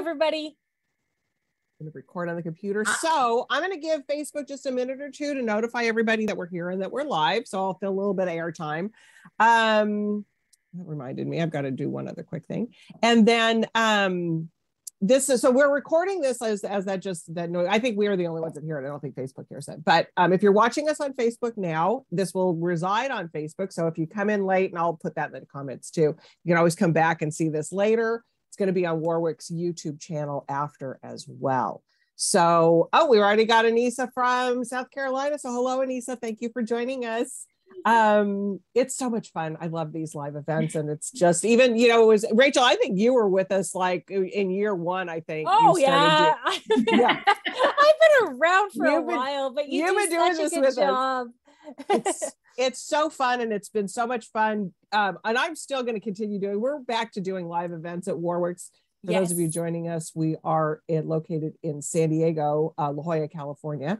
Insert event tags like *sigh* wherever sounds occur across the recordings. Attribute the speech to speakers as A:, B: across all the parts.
A: everybody.
B: I'm going to record on the computer. So I'm going to give Facebook just a minute or two to notify everybody that we're here and that we're live. So I'll fill a little bit of airtime. Um, that reminded me, I've got to do one other quick thing. And then um, this is so we're recording this as as that just that no i think we are the only ones that hear it i don't think facebook hears it but um, if you're watching us on facebook now this will reside on facebook so if you come in late and i'll put that in the comments too you can always come back and see this later it's going to be on warwick's youtube channel after as well. So oh we already got anisa from south carolina. So hello anisa thank you for joining us. Um it's so much fun. I love these live events and it's just even you know it was rachel i think you were with us like in year one i think.
A: Oh yeah. to, *laughs* yeah. I've been around for you've a been, while but you have been doing this with job.
B: us it's it's so fun and it's been so much fun um and i'm still going to continue doing we're back to doing live events at warwick's for yes. those of you joining us we are in, located in san diego uh, la jolla california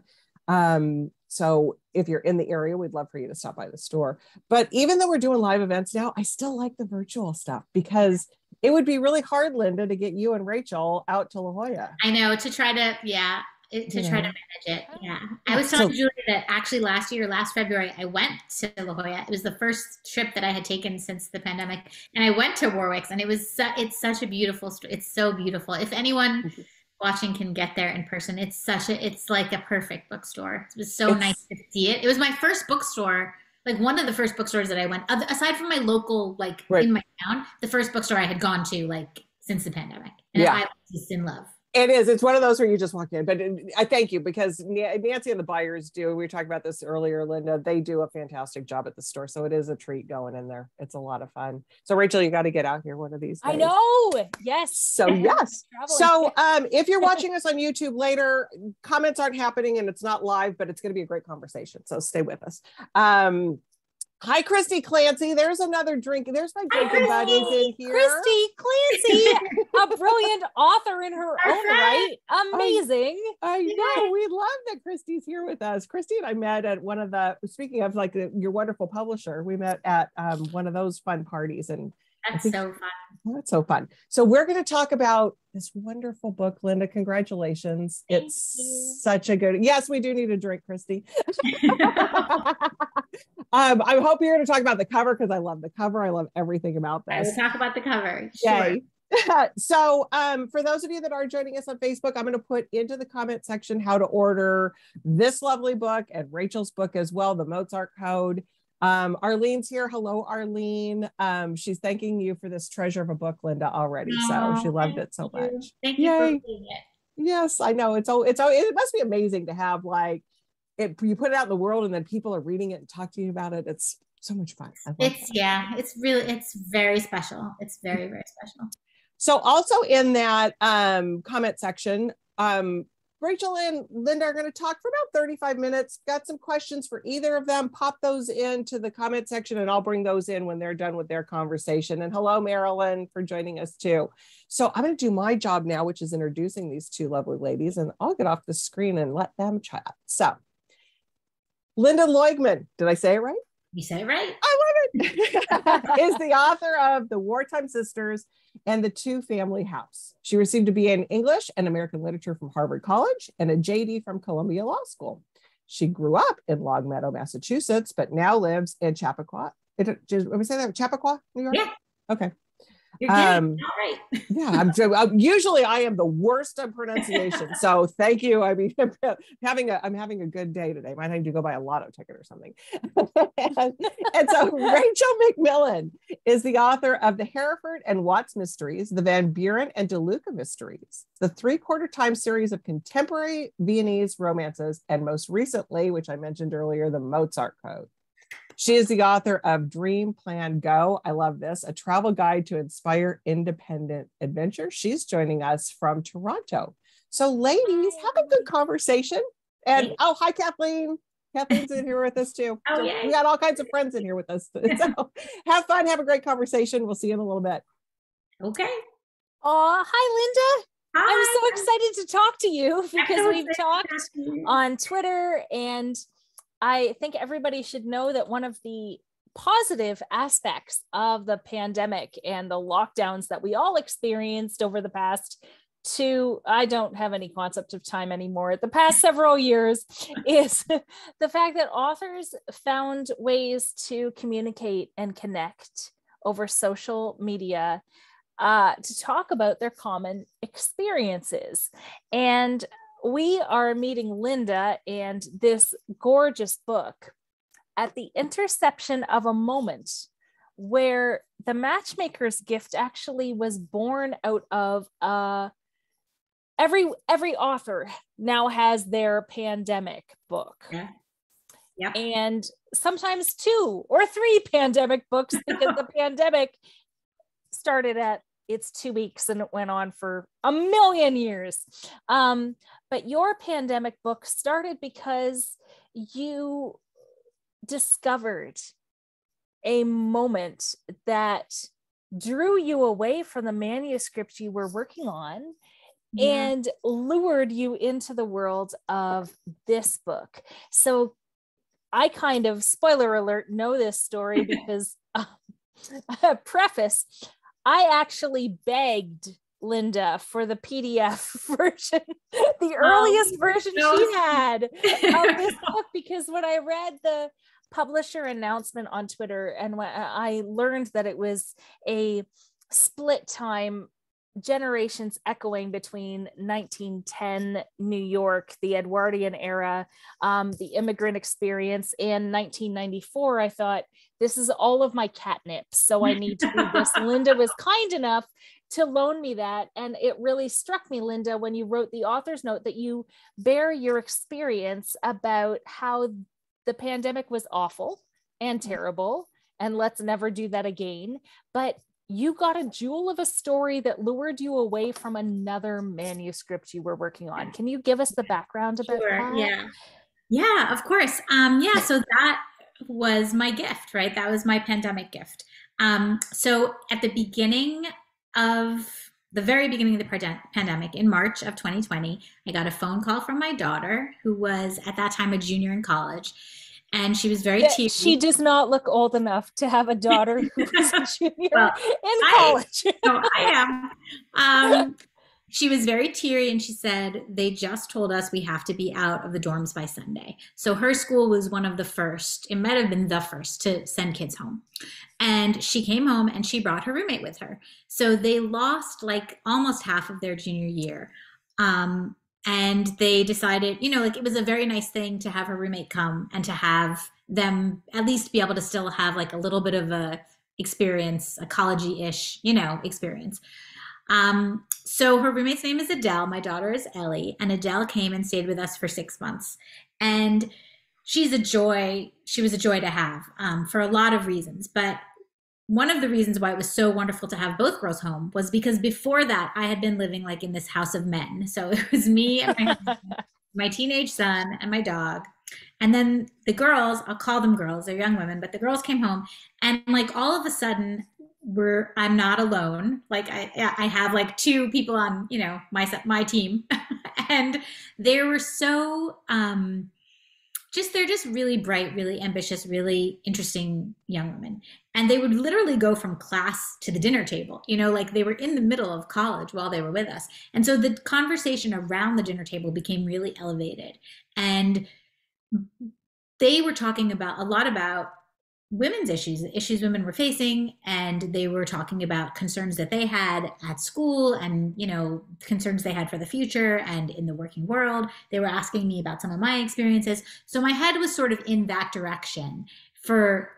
B: um so if you're in the area, we'd love for you to stop by the store. But even though we're doing live events now, I still like the virtual stuff because it would be really hard, Lynda, to get you and Rachel out to La Jolla.
C: I know to try to, yeah, to yeah. try to manage it. Oh. Yeah. I was telling so, Julie that actually last year, last February, I went to La Jolla. It was the first trip that I had taken since the pandemic. And I went to Warwick's and it was, su- it's such a beautiful, it's so beautiful. If anyone, mm-hmm. watching can get there in person. It's such a it's like a perfect bookstore. It was so nice to see it. It was my first bookstore, like one of the first bookstores that I went aside from my local like right. in my town, the first bookstore I had gone to like since the pandemic. And yeah. I was in love.
B: It is. It's one of those where you just walk in. But I thank you because Nancy and the buyers do. We were talking about this earlier, Lynda. They do a fantastic job at the store. So it is a treat going in there. It's a lot of fun. So Rachel, you got to get out here one of these. Days.
A: I know. Yes.
B: So *laughs* yes. so um, if you're *laughs* watching us on YouTube later, comments aren't happening and it's not live, but it's going to be a great conversation. So stay with us. Um, Hi, Christi Clancy. There's another drink. There's my drinking buddies in here.
A: Christi Clancy, a brilliant author in her own right. Amazing.
B: I, I know. We love that Christi's here with us. Christi and I met at one of the, speaking of like your wonderful publisher, we met at um, one of those fun parties and
C: that's think, so fun.
B: That's so fun. So we're going to talk about this wonderful book, Linda. Congratulations. Thank it's you. such a good. Yes, we do need a drink, Christi. *laughs* *laughs* um, I hope you're going to talk about the cover because I love the cover. I love everything about this. I
C: will talk about the cover. Sure. Yay. *laughs*
B: so um, for those of you that are joining us on facebook i'm going to put into the comment section how to order this lovely book and rachel's book as well the mozart code um, Arlene's here. Hello, Arlene. Um, she's thanking you for this treasure of a book, Lynda, already. Oh, so she loved it so you. much.
C: Thank you Yay. it.
B: Yes, I know. It's all it's oh, it must be amazing to have like it. You put it out in the world, and then people are reading it and talking about it. It's so much fun.
C: It's that. yeah, it's really it's very special. It's very very special.
B: So also in that um, comment section, um, Rachel and Linda are going to talk for about 35 minutes. Got some questions for either of them. Pop those into the comment section and I'll bring those in when they're done with their conversation. And hello, Marilyn, for joining us too. So I'm going to do my job now, which is introducing these two lovely ladies, and I'll get off the screen and let them chat. So, Lynda Loigman, did I say it right?
C: You said it right.
B: Oh, I love it. is the author of The Wartime Sisters and The Two Family House. She received a BA in English and American Literature from Harvard College and a JD from Columbia Law School. She grew up in Longmeadow, Massachusetts, but now lives in Chappaqua. Did, did we say that? Chappaqua, New York?
C: Yeah.
B: Okay.
C: You're um, right. *laughs*
B: yeah, I'm so, uh, usually I am the worst on pronunciation. So thank you. I mean, *laughs* I'm having a I'm having a good day today. Might need to go buy a lotto ticket or something. and, *laughs* and so Rachel McMillan is the author of the Herringford and Watts Mysteries, the Van Buren and DeLuca Mysteries, the three quarter time series of contemporary Viennese romances, and most recently, which I mentioned earlier, the Mozart Code. She is the author of Dream Plan Go. I love this, a travel guide to inspire independent adventure. She's joining us from Toronto. So, ladies, have a good conversation. And oh, hi, Kathleen. Kathleen's in here with us too.
C: Oh,
B: so
C: yeah.
B: We got all kinds of friends in here with us. *laughs* So have fun, have a great conversation. We'll see you in a little bit.
C: Okay.
A: Oh, hi, Lynda. Hi. I'm so excited to talk to you because we've talked on Twitter and I think everybody should know that one of the positive aspects of the pandemic and the lockdowns that we all experienced over the past to I don't have any concept of time anymore. The past several years *laughs* is *laughs* the fact that authors found ways to communicate and connect over social media uh, to talk about their common experiences. And we are meeting Lynda and this gorgeous book at the interception of a moment where the matchmaker's gift actually was born out of uh, every every author now has their pandemic book.
C: Yeah. Yeah.
A: And sometimes two or three *laughs* pandemic books because the *laughs* pandemic started at it's two weeks and it went on for a million years. Um, but your pandemic book started because you discovered a moment that drew you away from the manuscript you were working on yeah. and lured you into the world of this book. So I kind of, spoiler alert, know this story *laughs* because, *laughs* uh, preface, I actually begged Lynda for the PDF *laughs* version, the um, earliest version she had of *laughs* this book, because when I read the publisher announcement on Twitter and when I learned that it was a split time generations echoing between 1910 New York, the Edwardian era, um, the immigrant experience, and 1994, I thought this is all of my catnip. So I need to read this. *laughs* Lynda was kind enough to loan me that. And it really struck me, Lynda, when you wrote the author's note that you bear your experience about how the pandemic was awful and mm-hmm. terrible. And let's never do that again. But you got a jewel of a story that lured you away from another manuscript you were working on. Can you give us the background about sure, that?
C: Yeah. Yeah, of course. Um, yeah, so that was my gift, right? That was my pandemic gift. Um, so at the beginning of the very beginning of the pandemic in March of 2020, I got a phone call from my daughter, who was at that time a junior in college and she was very teary.
A: She does not look old enough to have a daughter who *laughs* is a junior *laughs* well, in college.
C: I, *laughs* no, I am. Um, she was very teary and she said, They just told us we have to be out of the dorms by Sunday. So her school was one of the first, it might have been the first to send kids home. And she came home and she brought her roommate with her. So they lost like almost half of their junior year. Um, and they decided you know like it was a very nice thing to have her roommate come and to have them at least be able to still have like a little bit of a experience a collegey-ish you know experience. Um, so her roommate's name is adele. My daughter is ellie. And adele came and stayed with us for six months. And she's a joy she was a joy to have um, for a lot of reasons. But one of the reasons why it was so wonderful to have both girls home was because before that I had been living like in this house of men. So *laughs* it was me and my, *laughs* my teenage son and my dog. And then the girls, I'll call them girls, they're young women, but the girls came home and like all of a sudden we're I'm not alone. Like I I have like two people on, you know, my my team. *laughs* and they were so um just they're just really bright, really ambitious, really interesting young women. And they would literally go from class to the dinner table. You know, like they were in the middle of college while they were with us. And so the conversation around the dinner table became really elevated. And they were talking about a lot about women's issues, issues women were facing, and they were talking about concerns that they had at school and, you know, concerns they had for the future and in the working world. They were asking me about some of my experiences. So my head was sort of in that direction for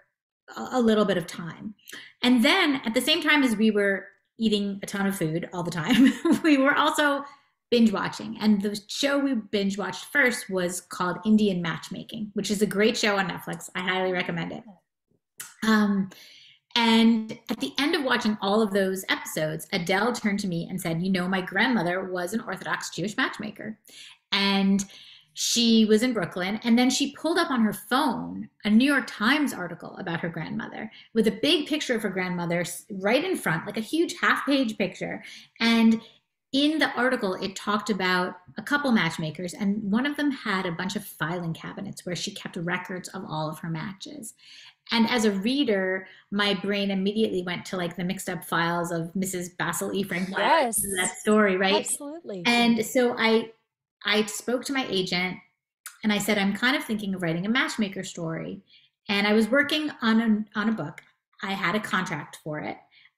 C: a little bit of time. And then at the same time as we were eating a ton of food all the time, *laughs* we were also binge watching. And the show we binge watched first was called Indian Matchmaking, which is a great show on Netflix. I highly recommend it. Um, and at the end of watching all of those episodes, Adele turned to me and said, You know, my grandmother was an Orthodox Jewish matchmaker. And she was in Brooklyn. And then she pulled up on her phone a New York Times article about her grandmother with a big picture of her grandmother right in front, like a huge half page picture. And in the article, it talked about a couple matchmakers, and one of them had a bunch of filing cabinets where she kept records of all of her matches. And as a reader, my brain immediately went to like the mixed up files of Mrs. Basil E. Frank.
A: Yes.
C: That story, right?
A: Absolutely.
C: And so I I spoke to my agent and I said, I'm kind of thinking of writing a matchmaker story. And I was working on a, on a book. I had a contract for it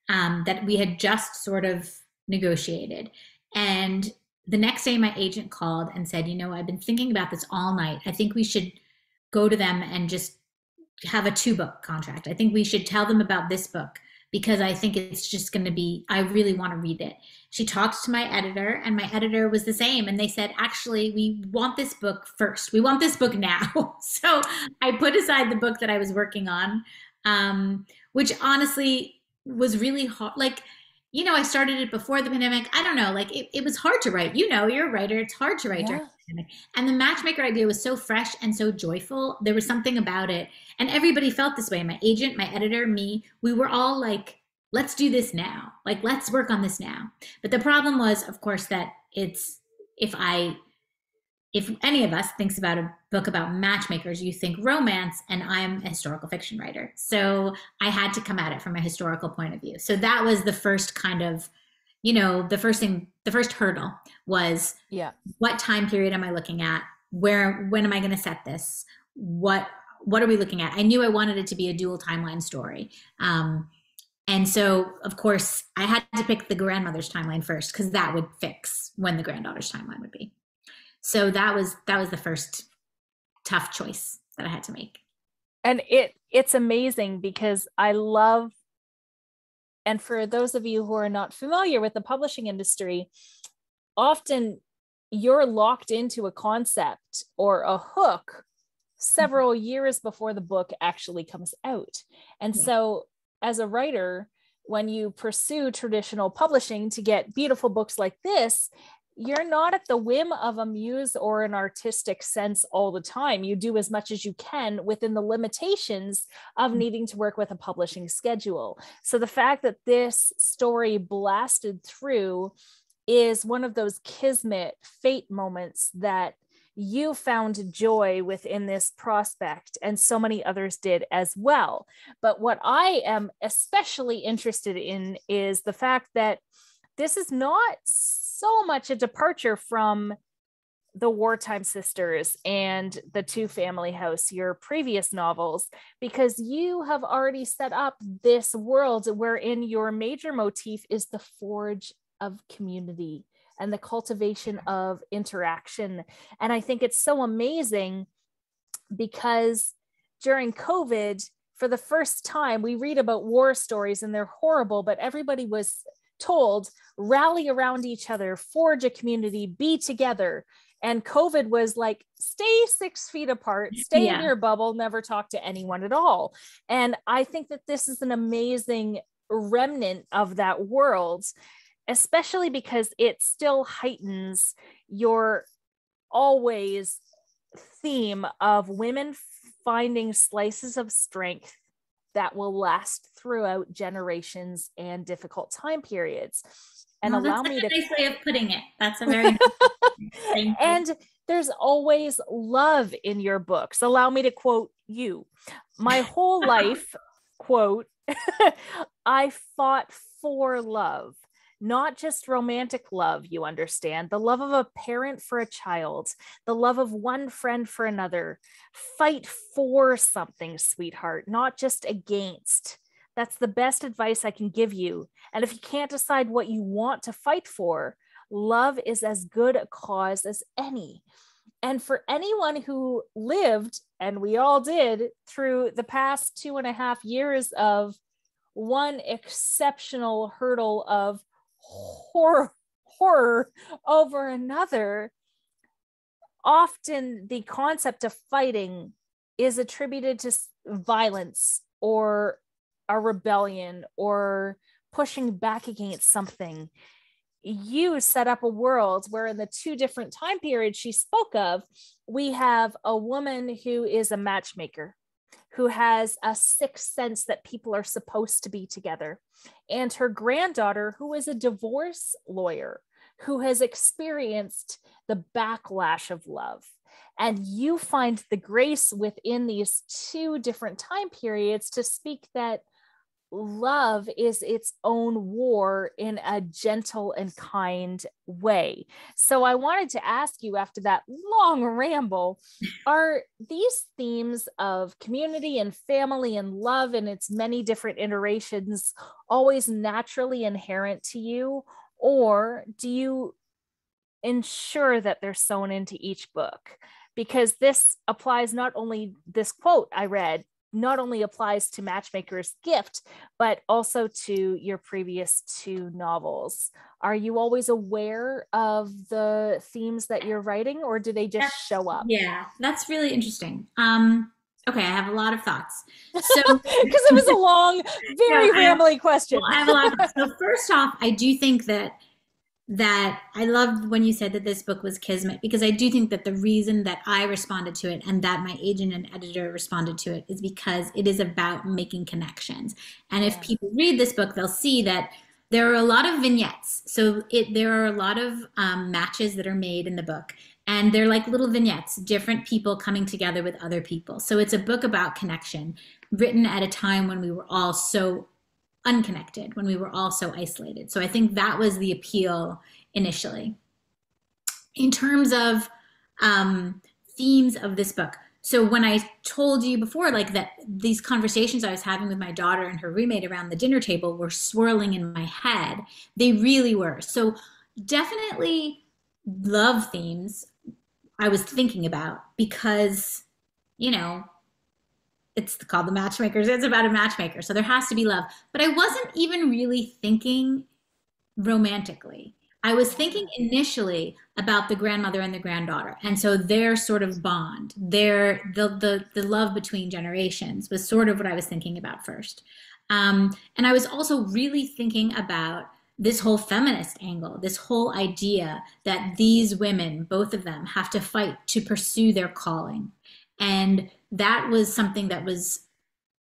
C: um, that we had just sort of negotiated. And the next day, my agent called and said, You know, I've been thinking about this all night. I think we should go to them and just have a two book contract. I think we should tell them about this book because I think it's just going to be, I really want to read it. She talked to my editor, and my editor was the same. And they said, actually, we want this book first. We want this book now. *laughs* so I put aside the book that I was working on, um, which honestly was really hard. Like, you know, I started it before the pandemic. I don't know, like it, it was hard to write. You know, you're a writer, it's hard to write yeah. Pandemic. And the matchmaker idea was so fresh and so joyful. There was something about it. And everybody felt this way. My agent, my editor, me, we were all like, let's do this now. Like, let's work on this now. But the problem was, of course, that it's if I if any of us thinks about a book about matchmakers, you think romance, and I'm a historical fiction writer. So I had to come at it from a historical point of view. So that was the first kind of, you know, the first thing, the first hurdle was
A: yeah.
C: What time period am I looking at? Where, when am I going to set this? What, what are we looking at? I knew I wanted it to be a dual timeline story. Um, and so, of course, I had to pick the grandmother's timeline first because that would fix when the granddaughter's timeline would be so that was that was the first tough choice that i had to make
A: and it it's amazing because i love and for those of you who are not familiar with the publishing industry often you're locked into a concept or a hook several mm-hmm. years before the book actually comes out and yeah. so as a writer when you pursue traditional publishing to get beautiful books like this you're not at the whim of a muse or an artistic sense all the time. You do as much as you can within the limitations of mm. needing to work with a publishing schedule. So the fact that this story blasted through is one of those kismet fate moments that you found joy within this prospect, and so many others did as well. But what I am especially interested in is the fact that this is not so much a departure from the wartime sisters and the two family house your previous novels because you have already set up this world wherein your major motif is the forge of community and the cultivation of interaction. And i think it's so amazing because during covid for the first time we read about war stories and they're horrible but everybody was told rally around each other, forge a community, be together. And COVID was like, stay six feet apart, stay yeah. in your bubble, never talk to anyone at all. And I think that this is an amazing remnant of that world, especially because it still heightens your always theme of women finding slices of strength that will last throughout generations and difficult time periods. And well, allow me to
C: nice way of putting it. That's a very *laughs*
A: and there's always love in your books. Allow me to quote you. My whole *laughs* life quote *laughs* i fought for love not just romantic love, you understand, the love of a parent for a child, the love of one friend for another. Fight for something, sweetheart, not just against. That's the best advice I can give you. And if you can't decide what you want to fight for, love is as good a cause as any. And for anyone who lived, and we all did, through the past two and a half years of one exceptional hurdle of horror horror over another often the concept of fighting is attributed to violence or a rebellion or pushing back against something. You set up a world where in the two different time periods she spoke of we have a woman who is a matchmaker who has a sixth sense that people are supposed to be together, and her granddaughter, who is a divorce lawyer, who has experienced the backlash of love. And you find the grace within these two different time periods to speak that love is its own war in a gentle and kind way. So I wanted to ask you after that long ramble *laughs* are these themes of community and family and love in its many different iterations always naturally inherent to you? Or do you ensure that they're sewn into each book? Because this applies not only this quote I read not only applies to Matchmaker's Gift, but also to your previous two novels. Are you always aware of the themes that you're writing, or do they just that's, show up?
C: Yeah, that's really interesting. Um, okay, I have a lot of thoughts. So, *laughs*
A: because it was a long, *laughs* very rambly question.
C: Well, I have a lot. Of, *laughs* so, first off, I do think that that I loved when you said that this book was kismet because I do think that the reason that I responded to it and that my agent and editor responded to it is because it is about making connections. And if people read this book, they'll see that there are a lot of vignettes. So it there are a lot of um, matches that are made in the book, and they're like little vignettes, different people coming together with other people. So it's a book about connection, written at a time when we were all so unconnected when we were all so isolated. So I think that was the appeal initially. In terms of um, themes of this book, so when I told you before, like that these conversations I was having with my daughter and her roommate around the dinner table were swirling in my head, they really were. So definitely love themes I was thinking about because, you know, it's called the matchmakers. It's about a matchmaker so there has to be love. But i wasn't even really thinking romantically. I was thinking initially about the grandmother and the granddaughter and so their sort of bond their the the, the love between generations was sort of what i was thinking about first. Um, and i was also really thinking about this whole feminist angle, this whole idea that these women, both of them, have to fight to pursue their calling. And that was something that was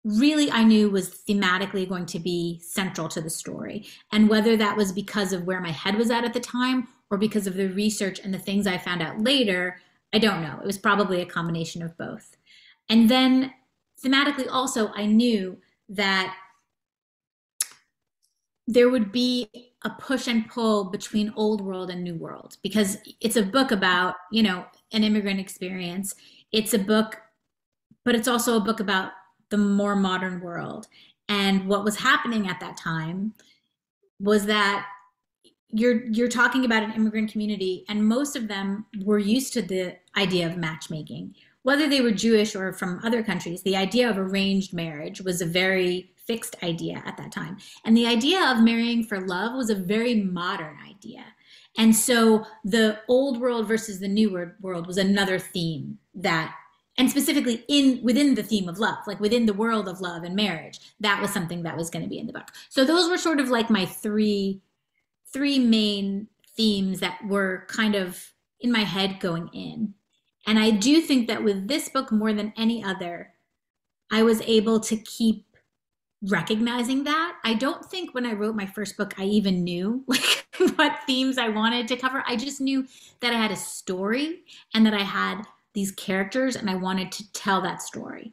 C: really I knew was thematically going to be central to the story. And whether that was because of where my head was at at the time or because of the research and the things I found out later, I don't know. It was probably a combination of both. And then thematically also I knew that there would be a push and pull between old world and new world because it's a book about, you know, an immigrant experience. It's a book but it's also a book about the more modern world. And what was happening at that time was that you're you're talking about an immigrant community and most of them were used to the idea of matchmaking. Whether they were jewish or from other countries the idea of arranged marriage was a very fixed idea at that time. And the idea of marrying for love was a very modern idea. And so the old world versus the new world was another theme that and specifically in within the theme of love like within the world of love and marriage that was something that was going to be in the book. So those were sort of like my three three main themes that were kind of in my head going in. And i do think that with this book more than any other i was able to keep recognizing that. I don't think when i wrote my first book i even knew *laughs* like what themes i wanted to cover. I just knew that i had a story and that i had these characters and I wanted to tell that story.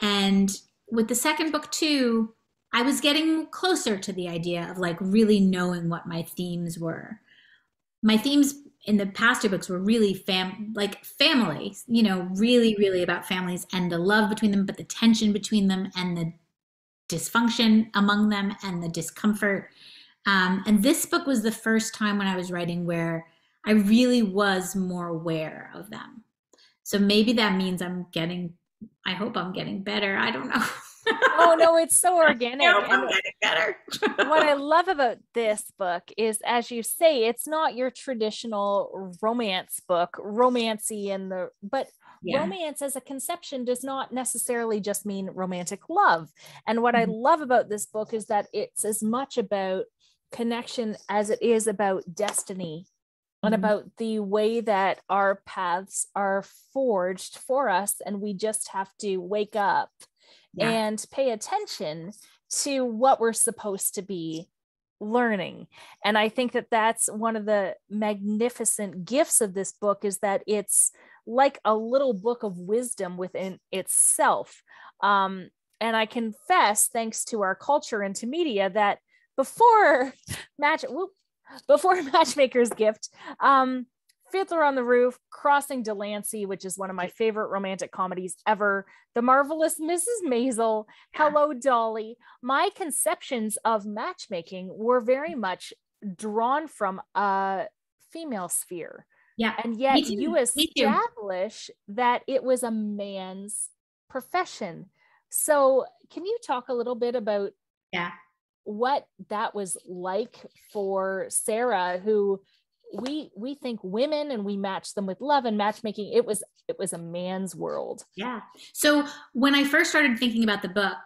C: And with the second book too, I was getting closer to the idea of like really knowing what my themes were. My themes in the past two books were really fam like families, you know, really, really about families and the love between them, but the tension between them and the dysfunction among them and the discomfort. Um, and this book was the first time when I was writing where I really was more aware of them. So maybe that means I'm getting, I hope I'm getting better. I don't know.
A: oh no, *laughs* it's so organic. I
C: hope I'm getting better.
A: what I love about this book is, as you say, it's not your traditional romance book, romancy in the, but yeah. romance as a conception does not necessarily just mean romantic love. And what mm-hmm. I love about this book is that it's as much about connection as it is about destiny and mm-hmm. about the way that our paths are forged for us and we just have to wake up yeah. and pay attention to what we're supposed to be learning and i think that that's one of the magnificent gifts of this book is that it's like a little book of wisdom within itself um, and i confess thanks to our culture and to media that before *laughs* magic whoop, before *laughs* matchmaker's gift um, Fiddler on the Roof, Crossing Delancey, which is one of my favorite romantic comedies ever, The Marvelous Mrs. Maisel, Hello Dolly. My conceptions of matchmaking were very much drawn from a female sphere.
C: Yeah.
A: And yet you establish that it was a man's profession. So, can you talk a little bit about
C: yeah
A: what that was like for Sarah who we we think women and we match them with love and matchmaking. It was it was a man's world.
C: Yeah. So when i first started thinking about the book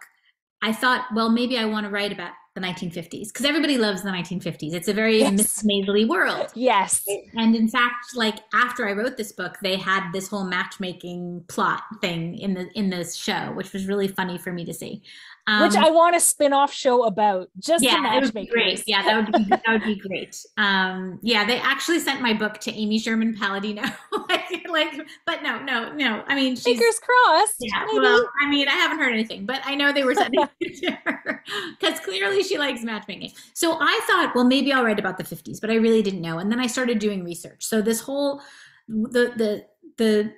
C: i thought well maybe i want to write about the 1950s because everybody loves the 1950s it's a very yes. miss Maisel world
A: yes
C: and in fact like after i wrote this book they had this whole matchmaking plot thing in the in this show which was really funny for me to see
A: um, Which I want a spin-off show about. Just
C: yeah, be great. Yeah, that would be that would be great. Um, yeah, they actually sent my book to Amy Sherman Palladino. *laughs* like, like, but no, no, no. I mean,
A: fingers crossed.
C: Yeah. Maybe. Well, I mean, I haven't heard anything, but I know they were sending it to her *laughs* because clearly she likes matchmaking. So I thought, well, maybe I'll write about the 50s, but I really didn't know. And then I started doing research. So this whole the the the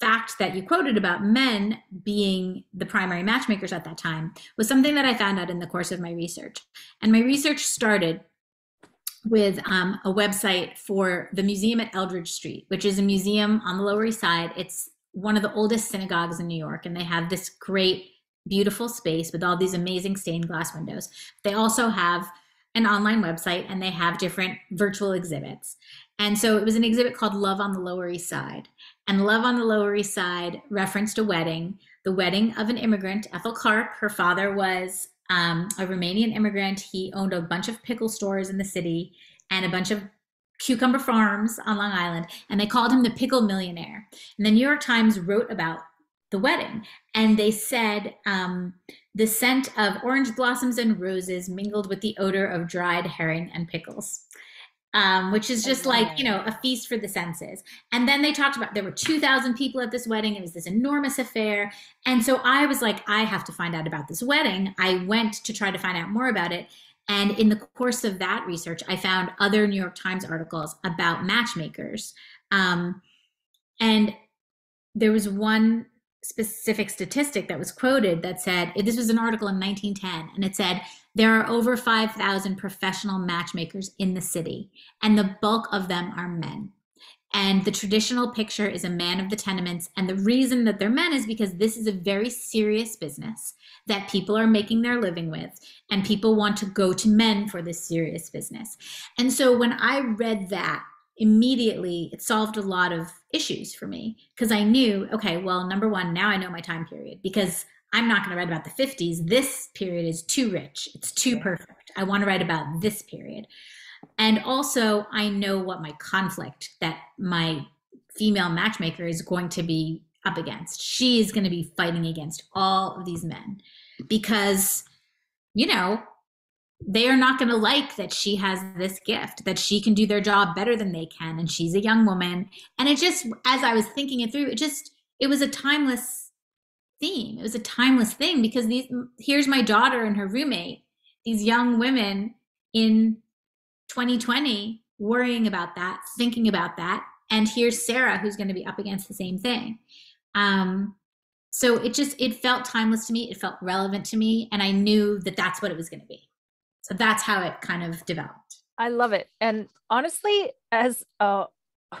C: fact that you quoted about men being the primary matchmakers at that time was something that I found out in the course of my research. And my research started with um, a website for the museum at Eldridge Street, which is a museum on the Lower East Side. It's one of the oldest synagogues in New York, and they have this great, beautiful space with all these amazing stained glass windows. They also have an online website and they have different virtual exhibits. And so it was an exhibit called Love on the Lower East Side. And Love on the Lower East Side referenced a wedding, the wedding of an immigrant, Ethel Karp. Her father was um, a Romanian immigrant. He owned a bunch of pickle stores in the city and a bunch of cucumber farms on Long Island. And they called him the pickle millionaire. And the New York Times wrote about the wedding. And they said um, the scent of orange blossoms and roses mingled with the odor of dried herring and pickles um, which is just like you know a feast for the senses. And then they talked about there were two thousand people at this wedding. It was this enormous affair, and so I was like, I have to find out about this wedding. I went to try to find out more about it. And in the course of that research, I found other New York Times articles about matchmakers. Um, and there was one specific statistic that was quoted that said this was an article in 1910 and it said there are over 5000 professional matchmakers in the city and the bulk of them are men. And the traditional picture is a man of the tenements and the reason that they're men is because this is a very serious business that people are making their living with and people want to go to men for this serious business. And so when i read that immediately it solved a lot of issues for me because I knew, okay, well, number one, now I know my time period because I'm not going to write about the 50s. This period is too rich, it's too perfect. I want to write about this period. And also, I know what my conflict that my female matchmaker is going to be up against. She is going to be fighting against all of these men because, you know, they are not going to like that she has this gift, that she can do their job better than they can. And she's a young woman. And it just, as I was thinking it through, it just, it was a timeless theme. It was a timeless thing because these, here's my daughter and her roommate, these young women in 2020 worrying about that, thinking about that. And here's Sarah who's going to be up against the same thing. Um, so it just, it felt timeless to me. It felt relevant to me. And I knew that that's what it was going to be. So that's how it kind of developed.
A: I love it. And honestly, as a *laughs*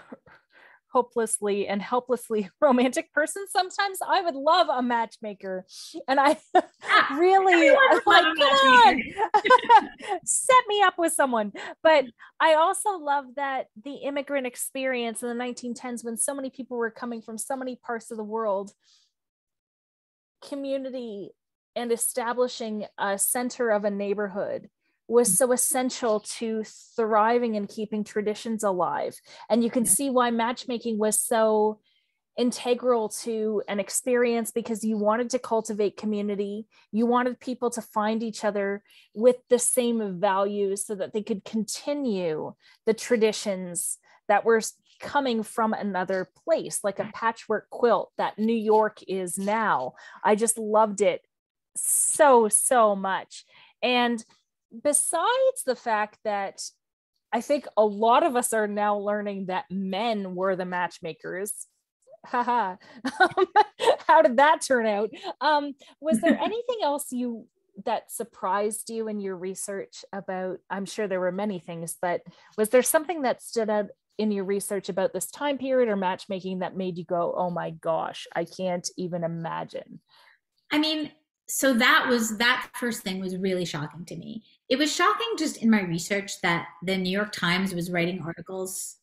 A: hopelessly and helplessly *laughs* romantic person, sometimes I would love a matchmaker. And I yeah, *laughs* really like, come on, set me up with someone. But I also love that the immigrant experience in the 1910s when so many people were coming from so many parts of the world, community and establishing a center of a neighborhood was mm. so essential to thriving and keeping traditions alive. And you can see why matchmaking was so integral to an experience because you wanted to cultivate community. You wanted people to find each other with the same values so that they could continue the traditions that were coming from another place, like a mm. patchwork quilt that New York is now. I just loved it so, so much. And besides the fact that I think a lot of us are now learning that men were the matchmakers *laughs* haha um, *laughs* how did that turn out? Um, was there *laughs* anything else you that surprised you in your research about i'm sure there were many things but was there something that stood out in your research about this time period or matchmaking that made you go oh my gosh i can't even imagine
C: i mean so that was that first thing was really shocking to me it was shocking just in my research that the new york times was writing articles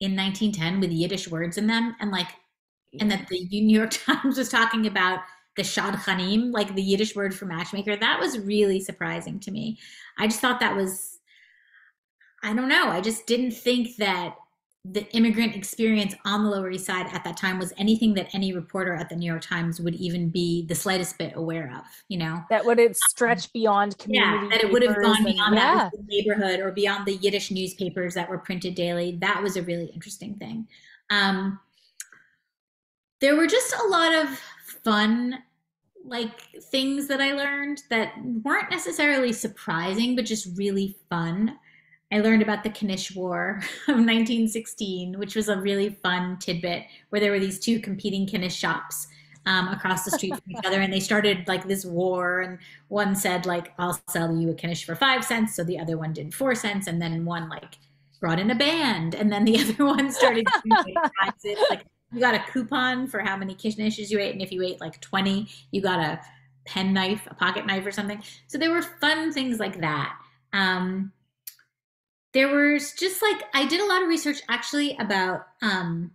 C: in 1910 with yiddish words in them and like and that the New York *laughs* Times was talking about the shadchanim, like the Yiddish word for matchmaker. That was really surprising to me. I just thought that was, I don't know, I just didn't think that the immigrant experience on the Lower East Side at that time was anything that any reporter at the New York Times would even be the slightest bit aware of, you know?
A: That would it stretch beyond community.
C: Yeah, that it would have gone beyond and, yeah. that neighborhood or beyond the Yiddish newspapers that were printed daily. That was a really interesting thing. Um, there were just a lot of fun like things that I learned that weren't necessarily surprising, but just really fun. I learned about the Knish War *laughs* of 1916, which was a really fun tidbit where there were these two competing Knish shops um, across the street from each other, and they started like this war. And one said like, "I'll sell you a Knish for five cents," so the other one did four cents, and then one like brought in a band, and then the *laughs* other one started like you got a coupon for how many knishes you ate, and if you ate like 20, you got a pen knife, a pocket knife, or something. So there were fun things like that. Um, there was just like I did a lot of research actually about um,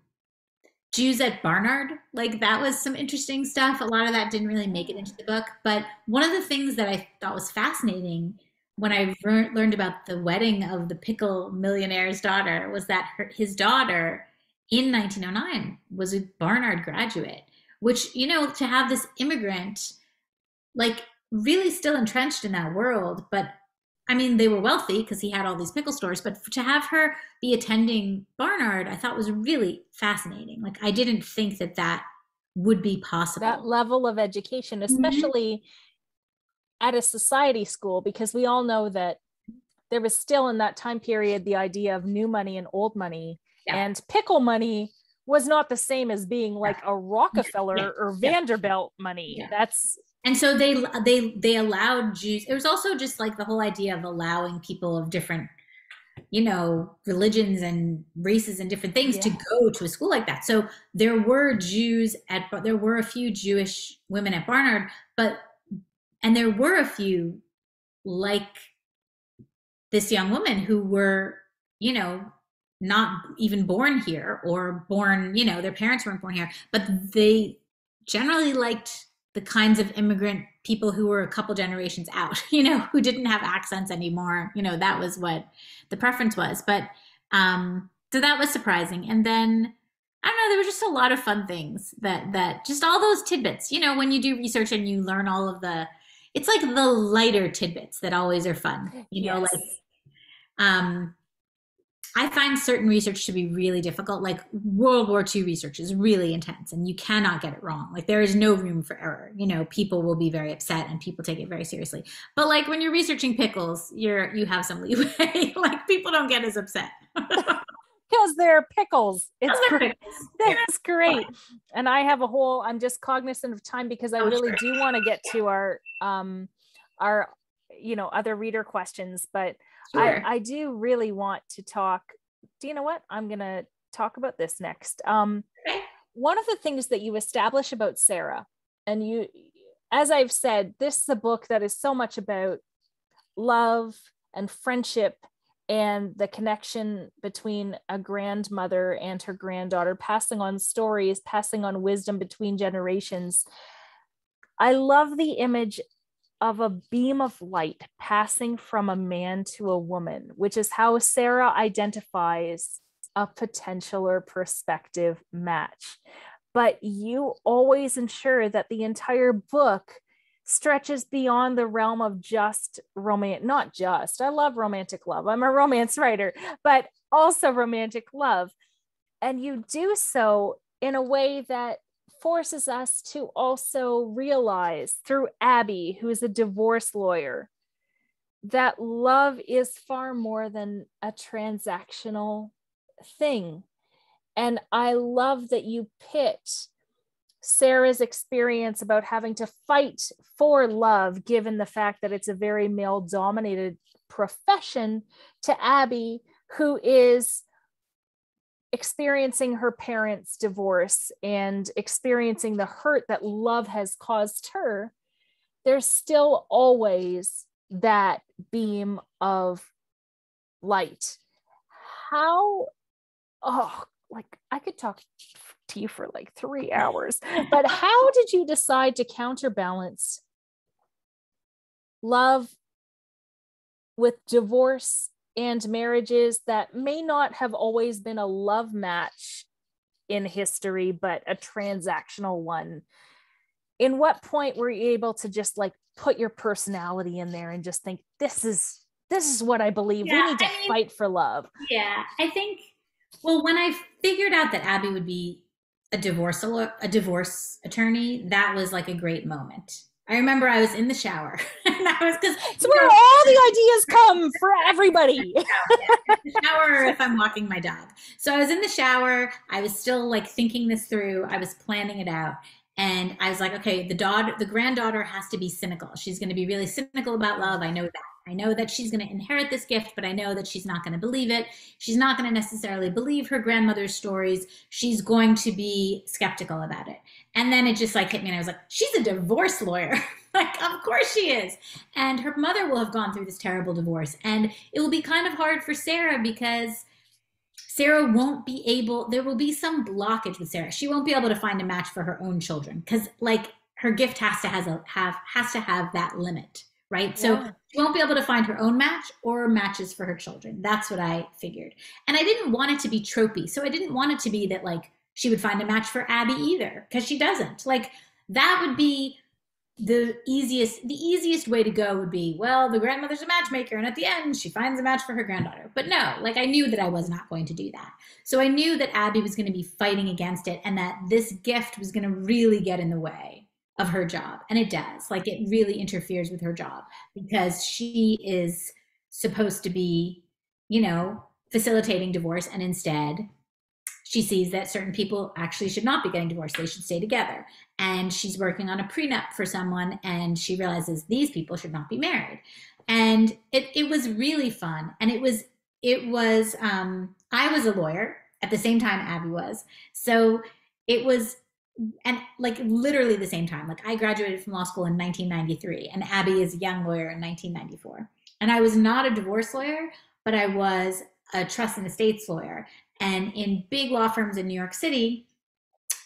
C: Jews at Barnard. Like that was some interesting stuff. A lot of that didn't really make it into the book, but one of the things that I thought was fascinating when I learned about the wedding of the pickle millionaire's daughter was that her, his daughter in 1909 was a Barnard graduate, which, you know, to have this immigrant, like really still entrenched in that world, but I mean, they were wealthy because he had all these pickle stores, but to have her be attending Barnard, I thought was really fascinating. Like, I didn't think that that would be possible.
A: That level of education, mm-hmm. especially mm-hmm. at a society school, because we all know that there was still in that time period the idea of new money and old money yeah. and pickle money was not the same as being like a Rockefeller yeah. or Vanderbilt money. That's
C: and so they they they allowed Jews. It was also just like the whole idea of allowing people of different, you know, religions and races and different things yeah. to go to a school like that. So there were Jews at there were a few Jewish women at Barnard, but and there were a few like this young woman who were, you know, not even born here or born, you know, their parents weren't born here, but they generally liked the kinds of immigrant people who were a couple generations out, *laughs* you know, who didn't have accents anymore. You know, that was what the preference was. But um, so that was surprising. And then I don't know, there were just a lot of fun things that that just all those tidbits, you know, when you do research and you learn all of the it's like the lighter tidbits that always are fun. You know, yes. like um I find certain research to be really difficult. Like World War II research is really intense and you cannot get it wrong. Like there is no room for error. You know, people will be very upset and people take it very seriously. But like when you're researching pickles, you're you have some *laughs* leeway. like people don't get as upset. *laughs*
A: because they're pickles. It's they're great. *laughs* That's great. And I have a whole I'm just cognizant of time because I oh, really sure. do want to get to our um our you know other reader questions, but Sure. I, I do really want to talk. Do you know what? I'm going to talk about this next. Um, okay. One of the things that you establish about Sarah, and you, as I've said, this is a book that is so much about love and friendship and the connection between a grandmother and her granddaughter, passing on stories, passing on wisdom between generations. I love the image of a beam of light passing from a man to a woman, which is how Sarah identifies a potential or prospective match. but you always ensure that the entire book stretches beyond the realm of just romance not just i love romantic love i'm a romance writer but also romantic love and you do so in a way that forces us to also realize through abby who is a divorce lawyer that love is far more than a transactional thing. And i love that you pit Sarah's experience about having to fight for love, given the fact that it's a very male dominated profession, to Abby, who is experiencing her parents' divorce and experiencing the hurt that love has caused her, there's still always that beam of light. How, oh, like I could talk to you for like three hours. But how *laughs* did you decide to counterbalance love with divorce and marriages that may not have always been a love match in history, but a transactional one? In what point were you able to just like put your personality in there and just think, this is this is what I believe. Yeah, we need to I mean, fight for love.
C: Yeah, I think well, when I figured out that Abby would be a divorce a divorce attorney, that was like a great moment. I remember I was in the shower, *laughs* and I was because
A: it's where know, all the *laughs* ideas come for everybody. *laughs*
C: the shower, if I'm walking my dog. So I was in the shower. I was still like thinking this through. I was planning it out, and I was like, okay, the daughter, the granddaughter has to be cynical. She's going to be really cynical about love. I know that. I know that she's going to inherit this gift, but I know that she's not going to believe it. She's not going to necessarily believe her grandmother's stories. She's going to be skeptical about it. And then it just like hit me, and I was like, she's a divorce lawyer. *laughs* like, of course she is. And her mother will have gone through this terrible divorce. And it will be kind of hard for Sarah because Sarah won't be able, there will be some blockage with Sarah. She won't be able to find a match for her own children because, like, her gift has to has a have has to have that limit right? So she won't be able to find her own match or matches for her children. That's what I figured. And I didn't want it to be tropey. So I didn't want it to be that like she would find a match for Abby either, because she doesn't. Like that would be the easiest the easiest way to go would be well the grandmother's a matchmaker and at the end she finds a match for her granddaughter but no like i knew that i was not going to do that so i knew that abby was going to be fighting against it and that this gift was going to really get in the way of her job. And it does. Like it really interferes with her job because she is supposed to be, you know, facilitating divorce. And instead, she sees that certain people actually should not be getting divorced. They should stay together. And she's working on a prenup for someone and she realizes these people should not be married. And it, it was really fun. And it was, it was, um, I was a lawyer at the same time Abby was. So it was and like literally the same time. Like I graduated from law school in 1993, and Abby is a young lawyer in 1994. And I was not a divorce lawyer, but I was a trust and estates lawyer. And in big law firms in New York City,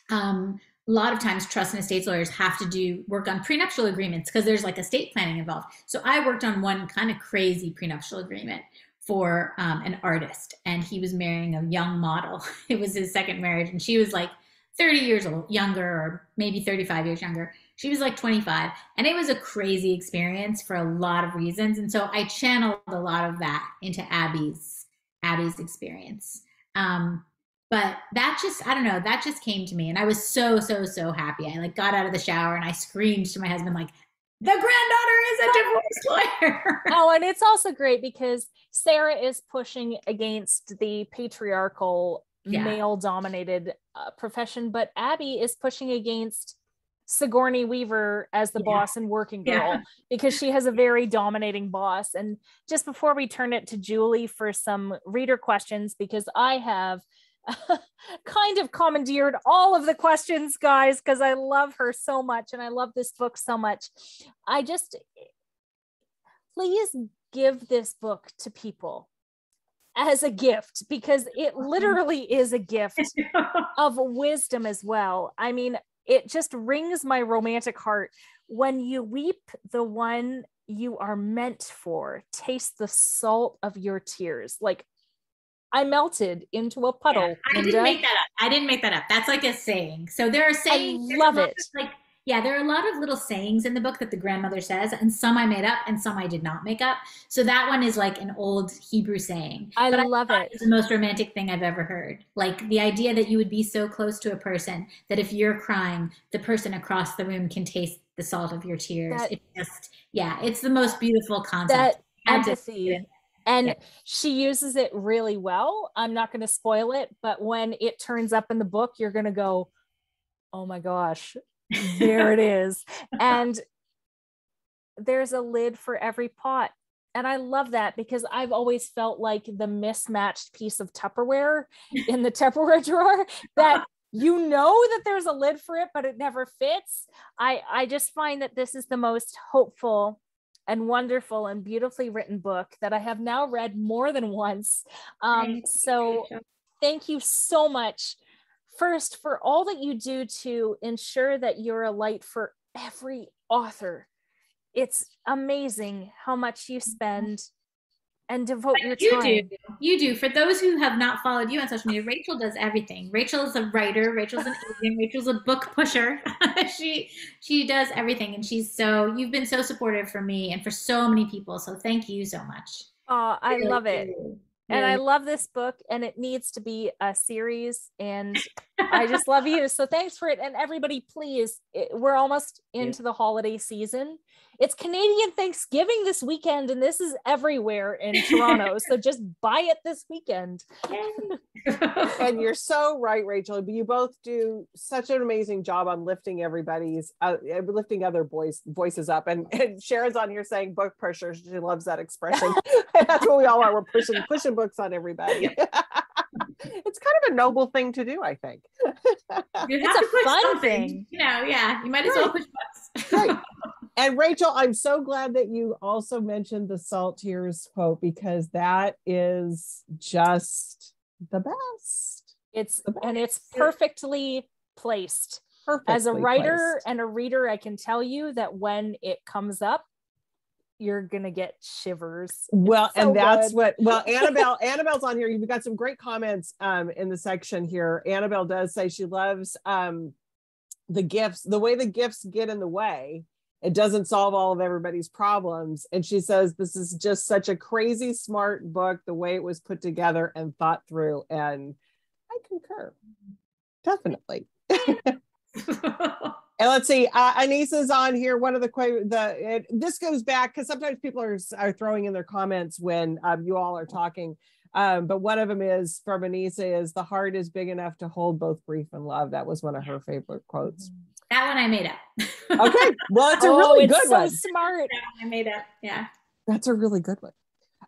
C: um, a lot of times trust and estates lawyers have to do work on prenuptial agreements because there's like a estate planning involved. So I worked on one kind of crazy prenuptial agreement for um, an artist, and he was marrying a young model. *laughs* It was his second marriage, and she was like 30 years old, younger, or maybe 35 years younger. She was like 25. And it was a crazy experience for a lot of reasons. And so I channeled a lot of that into Abby's Abby's experience. Um, but that just i don't know that just came to me and i was so so so happy i like got out of the shower and i screamed to my husband like the granddaughter is a divorce lawyer
A: oh and *laughs* it's also great because sarah is pushing against the patriarchal yeah. male dominated uh, profession, but Abby is pushing against Sigourney Weaver as the yeah. boss and working girl yeah. because she has a very dominating boss. And just before we turn it to Julie for some reader questions, because I have *laughs* kind of commandeered all of the questions, guys, because I love her so much and I love this book so much. I just please give this book to people as a gift because it mm-hmm. literally is a gift *laughs* of wisdom as well. I mean, it just wrings my romantic heart when you weep the one you are meant for, taste the salt of your tears. Like I melted into a puddle. Yeah,
C: I didn't make that up. I didn't make that up. That's like a saying. So there are sayings.
A: I love it.
C: Like yeah, there are a lot of little sayings in the book that the grandmother says, and some I made up and some I did not make up. So that one is like an old Hebrew saying.
A: I but love I it.
C: It's the most romantic thing I've ever heard. Like the idea that you would be so close to a person that if you're crying, the person across the room can taste the salt of your tears. That, it's just, yeah, it's the most beautiful concept.
A: That empathy. And yeah. she uses it really well. I'm not going to spoil it, but when it turns up in the book, you're going to go, oh my gosh, there it *laughs* is. And there's a lid for every pot. And I love that because I've always felt like the mismatched piece of Tupperware in the Tupperware *laughs* drawer that you know that there's a lid for it, but it never fits. I, I just find that this is the most hopeful and wonderful and beautifully written book that I have now read more than once. Um, so thank you so much first for all that you do to ensure that you're a light for every author. It's amazing how much you spend mm-hmm. and devote your
C: you
A: time.
C: You do. You do. For those who have not followed you on social media, Rachel does everything. Rachel is a writer. Rachel's an *laughs* agent. Rachel's a book pusher. *laughs* she she does everything, and she's so. You've been so supportive for me and for so many people. So thank you so much.
A: Oh, I love it and I love this book and it needs to be a series and I just love you. So thanks for it. And everybody, please, it, we're almost into yeah. the holiday season. It's Canadian Thanksgiving this weekend, and this is everywhere in *laughs* Toronto. so just buy it this weekend. *laughs*
B: and you're so right, Rachel. You both do such an amazing job on lifting everybody's, uh, lifting other boys' voices up. And, and Sharon's on here saying book pusher. She loves that expression. *laughs* That's what we all are. We're pushing pushing books on everybody. It's kind of a noble thing to do, I think. *laughs*
C: it's a fun something. thing. You know, yeah. You might as right. well push books. *laughs*
B: right. And Rachel, I'm so glad that you also mentioned the Salt Tears quote because that is just the best.
A: It's the best. and it's perfectly placed. Perfectly As a writer placed. and a reader, I can tell you that when it comes up, you're gonna get shivers.
B: Well, so and that's good. what well, *laughs* Annabelle, Annabelle's on here. You've got some great comments um in the section here. Annabelle does say she loves um the gifts, the way the gifts get in the way it doesn't solve all of everybody's problems and she says this is just such a crazy smart book the way it was put together and thought through and i concur definitely *laughs* *laughs* and let's see uh, is on here one of the the it, this goes back because sometimes people are, are throwing in their comments when um, you all are talking um, but one of them is from Anissa is the heart is big enough to hold both grief and love. That was one of her favorite quotes.
C: That one I made up.
B: okay. Well, it's a *laughs* oh, really good so one.
A: smart.
C: I made up. Yeah.
B: That's a really good one.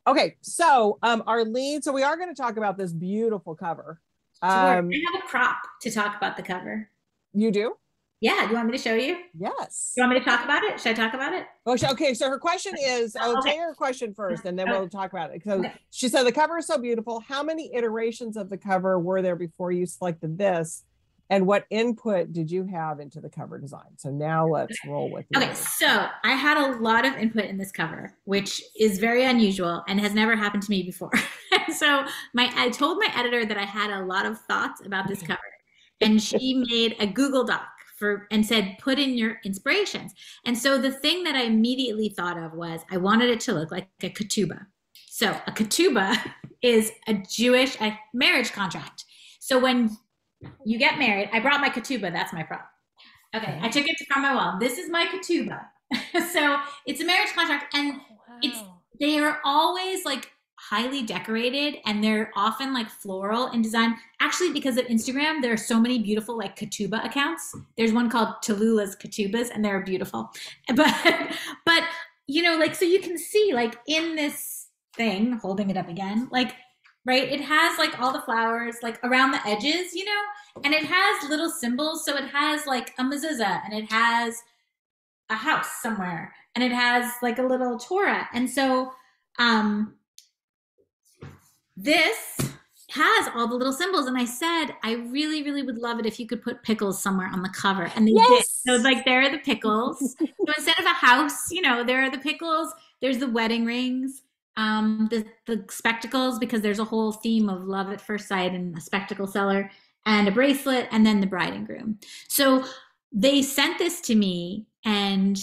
B: Okay. So um our lead, so we are going to talk about this beautiful cover.
C: Um, I have a prop to talk about the cover.
B: You do?
C: Yeah. Do you want me to show you?
B: Yes.
C: Do you want me to talk about it? Should I talk about it?
B: Oh, okay. So her question is, I'll okay. tell you her question first and then we'll talk about it. So okay. she said, the cover is so beautiful. How many iterations of the cover were there before you selected this? and what input did you have into the cover design so now let's roll with
C: it okay so i had a lot of input in this cover which is very unusual and has never happened to me before *laughs* so my i told my editor that i had a lot of thoughts about this *laughs* cover and she made a google doc for and said put in your inspirations and so the thing that i immediately thought of was i wanted it to look like a ketubah so a ketubah *laughs* is a jewish a marriage contract so when you get married. I brought my ketubah. That's my prop. Okay, I took it from my wall. This is my ketubah. *laughs* so it's a marriage contract, and wow. it's they are always like highly decorated, and they're often like floral in design. Actually, because of Instagram, there are so many beautiful like ketubah accounts. There's one called Tallulah's Ketubahs, and they're beautiful. *laughs* But but you know, like so you can see like in this thing, holding it up again, like right? It has like all the flowers like around the edges, you know, and it has little symbols. So it has like a mezuzah and it has a house somewhere and it has like a little Torah. And so um this has all the little symbols. And I said, I really, really would love it if you could put pickles somewhere on the cover. And they yes. did. So like there are the pickles. so *laughs* instead of a house, you know, there are the pickles, there's the wedding rings, um, the the spectacles because there's a whole theme of love at first sight and a spectacle seller and a bracelet and then the bride and groom. So they sent this to me and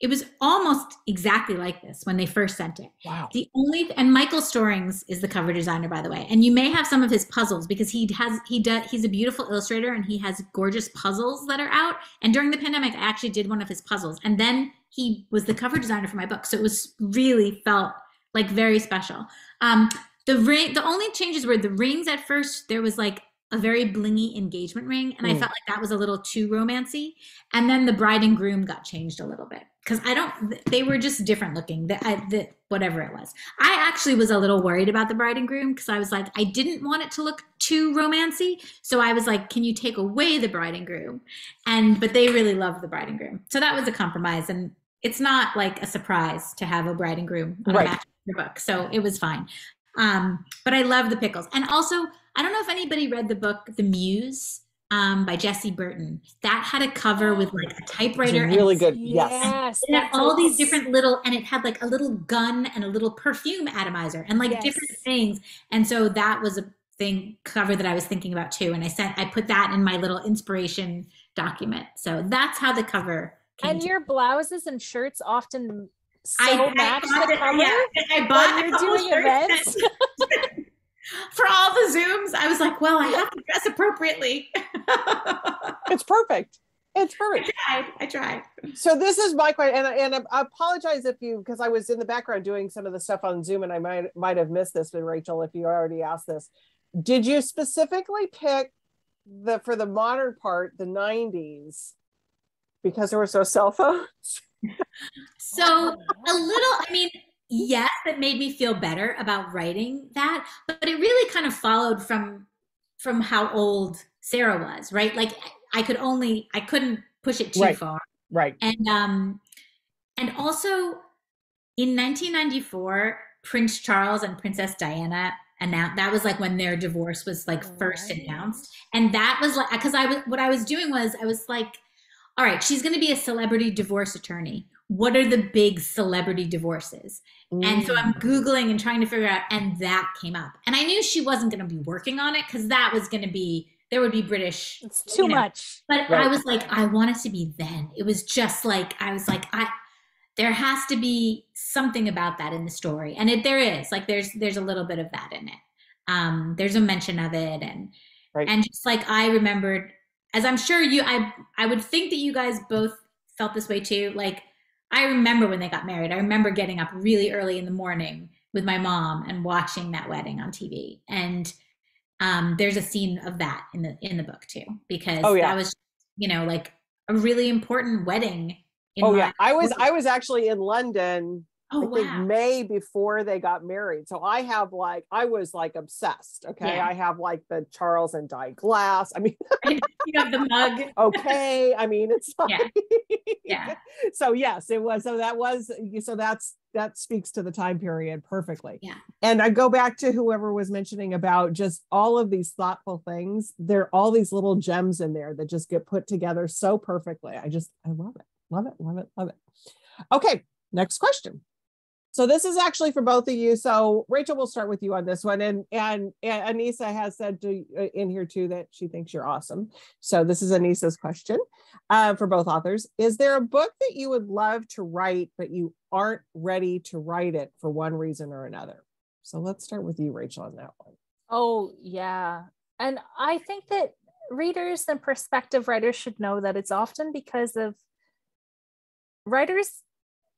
C: it was almost exactly like this when they first sent it.
B: Wow.
C: The only and Michael Storrings is the cover designer, by the way. And you may have some of his puzzles because he has he does he's a beautiful illustrator and he has gorgeous puzzles that are out. And during the pandemic, I actually did one of his puzzles, and then he was the cover designer for my book. So it was really felt like very special. Um, the ring, the only changes were the rings at first. There was like a very blingy engagement ring, and mm. I felt like that was a little too romancy. And then the bride and groom got changed a little bit because I don't. They were just different looking. That the whatever it was. I actually was a little worried about the bride and groom because I was like, I didn't want it to look too romancy. So I was like, can you take away the bride and groom? And but they really loved the bride and groom, so that was a compromise. And it's not like a surprise to have a bride and groom on right. a book, so it was fine. Um, but I love the pickles, and also I don't know if anybody read the book The Muse um, by Jessie Burton. That had a cover with like a typewriter.
B: A really good. Yes.
A: yes
C: it had all these different little, and it had like a little gun and a little perfume atomizer and like yes. different things. And so that was a thing cover that I was thinking about too. And I sent, I put that in my little inspiration document. So that's how the cover.
A: and your blouses and shirts often so I, match I the cover. Yeah,
C: I bought
A: when you're doing events.
C: For all the Zooms. I was like, well, I have to dress appropriately. *laughs*
B: it's perfect. It's perfect.
C: I tried. I tried.
B: So this is my question, and, and I apologize if you because I was in the background doing some of the stuff on Zoom, and I might might have missed this, but Rachel, if you already asked this, did you specifically pick the for the modern part the '90s because there were no cell phones?
C: so a little. I mean, yes, it made me feel better about writing that, but it really kind of followed from from how old Sarah was, right? Like I could only I couldn't push it too
B: right.
C: far.
B: Right.
C: And um and also in 1994, Prince Charles and Princess Diana announced that was like when their divorce was like first right. announced. And that was like because I was what I was doing was I was like, all right, she's gonna be a celebrity divorce attorney what are the big celebrity divorces? Mm. And so I'm mm. Googling and trying to figure out, and that came up. And I knew she wasn't going to be working on it because that was going to be, there would be British.
A: It's too you know. much.
C: But right. I was like, I want it to be then. It was just like, I was like, I, there has to be something about that in the story. And it, there is like, there's, there's a little bit of that in it. Um, there's a mention of it. And, right. and just like I remembered, as I'm sure you, I, I would think that you guys both felt this way too. Like, I remember when they got married. I remember getting up really early in the morning with my mom and watching that wedding on TV. And um, there's a scene of that in the in the book too, because oh, yeah. that was, you know, like a really important wedding.
B: oh yeah, I was I was actually in London oh, I think wow. May before they got married. So I have like I was like obsessed. Okay. Yeah. I have like the Charles and Di glass. I mean *laughs*
C: you have the mug. *laughs*
B: okay. I mean it's *laughs*
C: like, yeah. yeah.
B: So yes, it was so that was so that's that speaks to the time period perfectly.
C: Yeah.
B: And I go back to whoever was mentioning about just all of these thoughtful things. There are all these little gems in there that just get put together so perfectly. I just I love it. Love it. Love it. Love it. Okay, next question. So this is actually for both of you. So Rachel, we'll start with you on this one, and and, and Anissa has said to, uh, in here too that she thinks you're awesome. So this is Anissa's question uh, for both authors. Is there a book that you would love to write but you aren't ready to write it for one reason or another? So let's start with you, Rachel, on that one.
A: Oh yeah, and I think that readers and prospective writers should know that it's often because of writers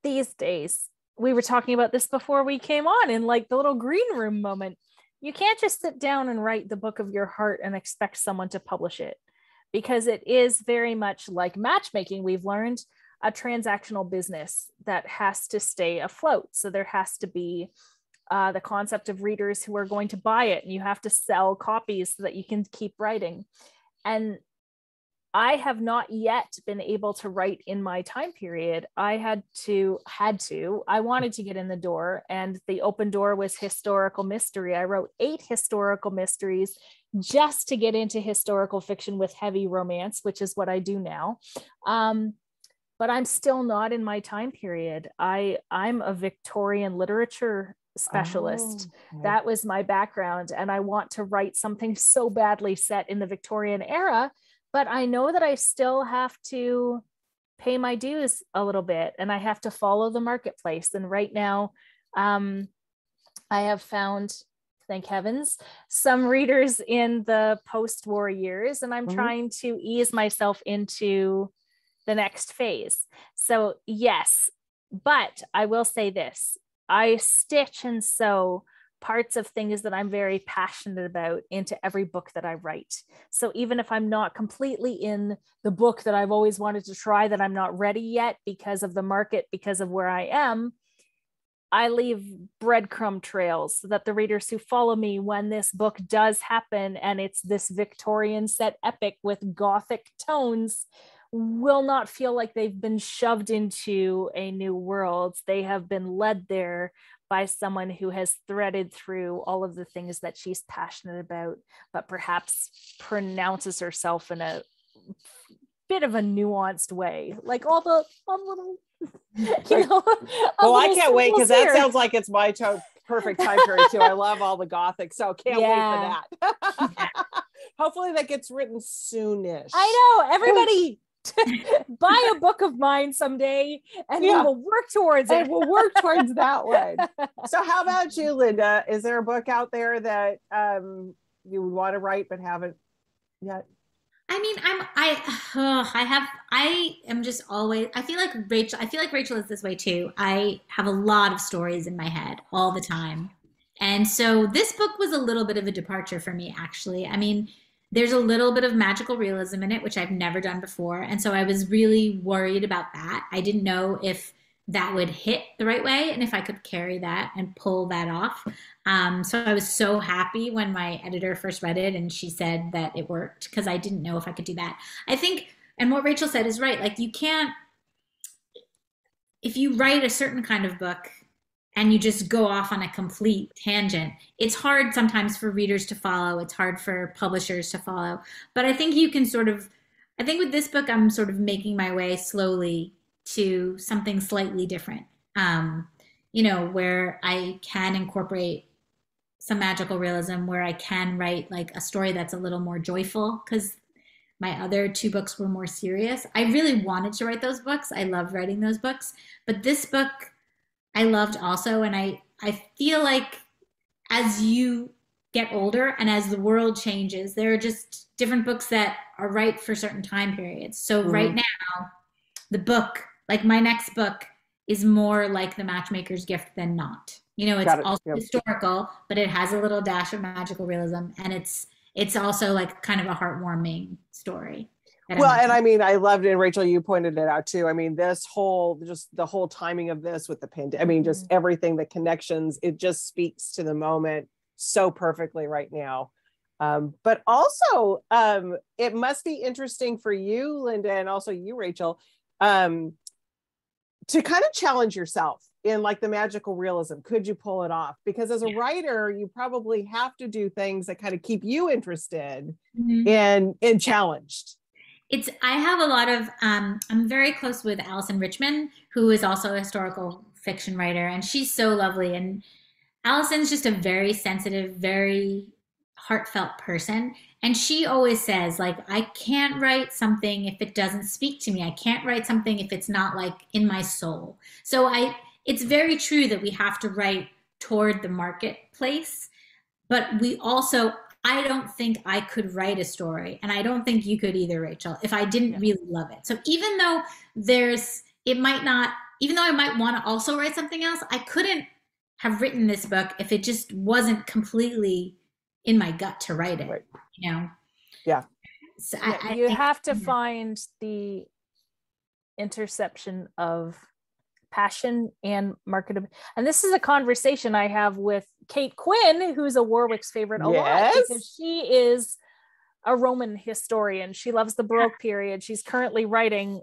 A: these days we were talking about this before we came on in like the little green room moment. You can't just sit down and write the book of your heart and expect someone to publish it because it is very much like matchmaking. We've learned a transactional business that has to stay afloat. So there has to be uh, the concept of readers who are going to buy it, and you have to sell copies so that you can keep writing. And I have not yet been able to write in my time period. I had to, had to, I wanted to get in the door, and the open door was historical mystery. I wrote eight historical mysteries just to get into historical fiction with heavy romance, which is what I do now. Um, but I'm still not in my time period. I I'm a Victorian literature specialist. Oh, okay. That was my background. And I want to write something *laughs* so badly set in the Victorian era, but I know that I still have to pay my dues a little bit and I have to follow the marketplace. And right now, um, I have found, thank heavens, some readers in the post war years, and I'm mm-hmm. trying to ease myself into the next phase. So, yes, but I will say this I stitch and sew parts of things that I'm very passionate about into every book that I write. So even if I'm not completely in the book that I've always wanted to try, that I'm not ready yet because of the market, because of where I am, I leave breadcrumb trails so that the readers who follow me when this book does happen and it's this Victorian set epic with gothic tones will not feel like they've been shoved into a new world. They have been led there by someone who has threaded through all of the things that she's passionate about, but perhaps pronounces herself in a bit of a nuanced way, like all the all little, *laughs*
B: you know. well, I can't wait because that sounds like it's my to- perfect time period too. I love all the gothic, so can't yeah. wait for that. *laughs* Hopefully, that gets written soonish.
A: I know everybody *laughs* buy a book of mine someday and yeah. we will work towards it.
B: we'll work towards that one. *laughs* So how about you, Lynda? Is there a book out there that um, you would want to write but haven't yet?
C: I mean, I'm I oh, I have I am just always I feel like Rachel I feel like Rachel is this way too. I have a lot of stories in my head all the time. And so this book was a little bit of a departure for me actually. I mean, there's a little bit of magical realism in it, which I've never done before. And so I was really worried about that. I didn't know if that would hit the right way and if I could carry that and pull that off. Um, so I was so happy when my editor first read it and she said that it worked because I didn't know if I could do that. I think, and what Rachel said is right. Like, you can't, if you write a certain kind of book, and you just go off on a complete tangent. It's hard sometimes for readers to follow, it's hard for publishers to follow. But I think you can sort of, I think with this book, I'm sort of making my way slowly to something slightly different, um, you know, where I can incorporate some magical realism, where I can write like a story that's a little more joyful because my other two books were more serious. I really wanted to write those books. I love writing those books. But this book, I loved also. And I, I feel like as you get older and as the world changes, there are just different books that are right for certain time periods. So mm-hmm. right now, the book, like my next book, is more like the matchmaker's gift than not. You know, it's it. also yep. historical, but it has a little dash of magical realism and it's it's also like kind of a heartwarming story
B: well and i mean i loved it and rachel you pointed it out too. I mean this whole just the whole timing of this with the pandemic i mean just mm-hmm. everything the connections it just speaks to the moment so perfectly right now. Um, but also um, it must be interesting for you lynda and also you rachel um, to kind of challenge yourself in like the magical realism. Could you pull it off? Because as a writer you probably have to do things that kind of keep you interested mm-hmm. and and challenged
C: it's i have a lot of um, i'm very close with alyson richman who is also a historical fiction writer and she's so lovely and alyson's just a very sensitive very heartfelt person and she always says like i can't write something if it doesn't speak to me. I can't write something if it's not like in my soul. So i it's very true that we have to write toward the marketplace but we also I don't think I could write a story, and I don't think you could either, Rachel, if I didn't yeah. really love it. So even though there's, it might not, even though I might want to also write something else, I couldn't have written this book if it just wasn't completely in my gut to write it. Right. You know?
B: Yeah.
A: So yeah, I, I you think, have to find the interception of passion and marketability. And this is a conversation I have with Kate Quinn, who's a Warwick's favorite a yes. lot because she is a Roman historian. She loves the Baroque period. She's currently writing,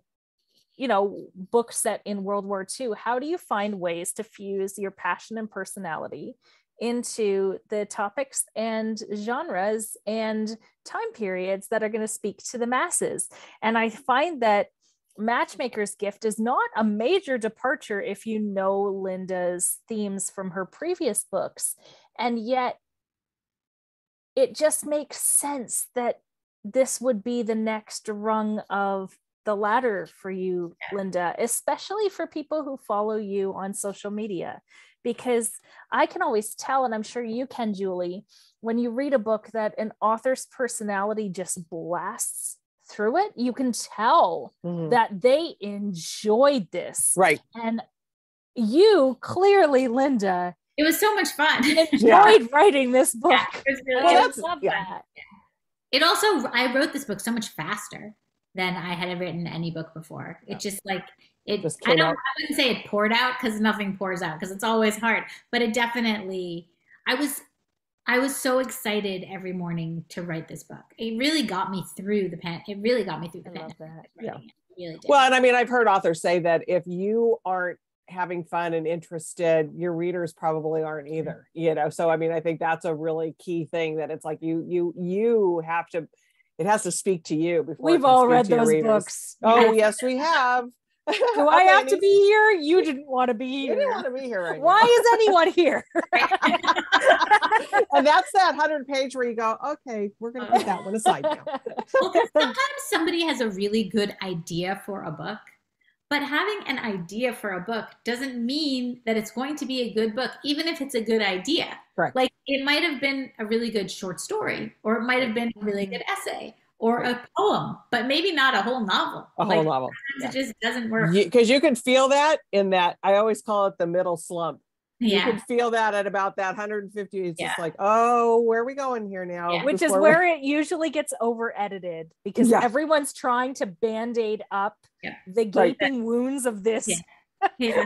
A: you know, books set in World War II. How do you find ways to fuse your passion and personality into the topics and genres and time periods that are going to speak to the masses? And I find that Matchmaker's Gift is not a major departure if you know Lynda's themes from her previous books. And yet, it just makes sense that this would be the next rung of the ladder for you. Lynda, especially for people who follow you on social media. Because I can always tell, and I'm sure you can, Julie, when you read a book that an author's personality just blasts through it, you can tell mm-hmm. that they enjoyed this.
B: Right.
A: And you clearly, Lynda,
C: it was so much fun. *laughs*
A: Enjoyed yeah. writing this book. Yeah,
C: really
A: I love yeah. that.
C: It also, I wrote this book so much faster than I had ever written any book before. It just like it. Just I don't. Out. I wouldn't say it poured out because nothing pours out because it's always hard. But it definitely. I was I was so excited every morning to write this book. It really got me through the pen. It really got me through the pen.
B: Yeah. Really well, and I mean, I've heard authors say that if you aren't having fun and interested, your readers probably aren't either. You know, so I mean, I think that's a really key thing that it's like you you you have to. It has to speak to you before
A: we've all read those books.
B: Oh yes, we have.
A: Do *laughs* I have to be here? You didn't want to be here.
B: You didn't want to be here right
A: Why
B: now.
A: is anyone here? *laughs* *laughs*
B: and that's that hundred page where you go, okay, we're gonna put that one aside now. *laughs*
C: well, sometimes somebody has a really good idea for a book, but having an idea for a book doesn't mean that it's going to be a good book, even if it's a good idea.
B: Correct.
C: Like it might have been a really good short story, or it might have been a really good essay, or a poem, but maybe not a whole novel.
B: A like, whole novel.
C: Yeah. It just doesn't work.
B: Because you, you, can feel that in that, I always call it the middle slump. Yeah. You can feel that at about that 150. It's yeah. just like, oh, where are we going here now?
A: Yeah. Which is where it usually gets over edited because everyone's trying to band aid up the gaping right. wounds of this. *laughs*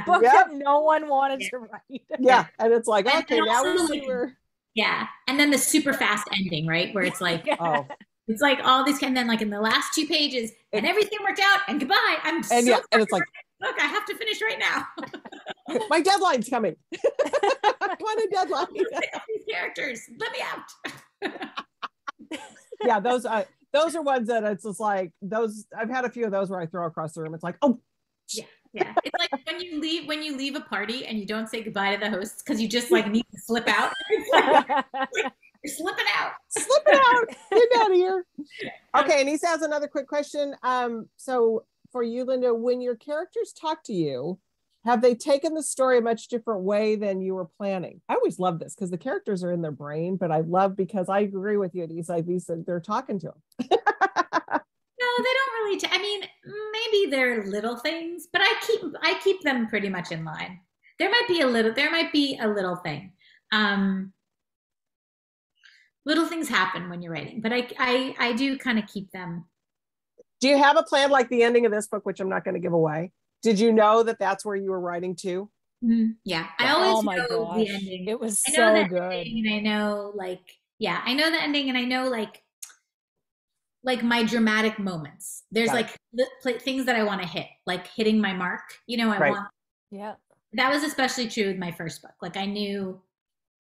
A: book yep. that no one wanted to write. *laughs*
B: Yeah. And it's like, and okay, now we see where.
C: Yeah. And then the super fast ending, right? Where it's like, *laughs* oh, it's like all these, and then like in the last two pages, and everything worked out, and goodbye. I'm and so yeah,
B: and it's like,
C: look, I have to finish right now.
B: My deadline's coming. *laughs* I want a deadline.
C: these characters, let me
B: out. yeah, those uh, those are ones that it's just like those. I've had a few of those where I throw across the room. It's like, oh,
C: yeah, yeah. It's like when you leave when you leave a party and you don't say goodbye to the hosts because you just like need to slip out. *laughs* *laughs* You're slipping out.
B: Slipping out. Get out of here. Okay, and he has another quick question. Um, so for you, Lynda, when your characters talk to you, have they taken the story a much different way than you were planning? I always love this because the characters are in their brain, but I love because I agree with you. Like these they're talking to them. *laughs*
C: no, they don't really. T- I mean, maybe they're little things, but I keep I keep them pretty much in line. There might be a little. There might be a little thing. Um, little things happen when you're writing, but I I, I do kind of keep them.
B: Do you have a plan like the ending of this book, which I'm not going to give away? Did you know that that's where you were writing to?
C: Mm-hmm. Yeah, I always oh my know gosh. the ending.
A: It was I so good.
C: and I know like yeah, I know the ending, and I know like like my dramatic moments. There's Got like the, things that I want to hit, like hitting my mark. You know, I right. want.
A: Yeah.
C: That was especially true with my first book. Like I knew